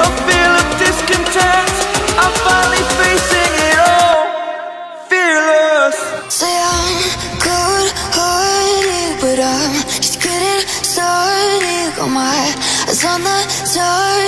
A feel of discontent I'm finally facing it all, fearless Say I'm good-hearted, but I'm just getting started. Got my eyes on the target.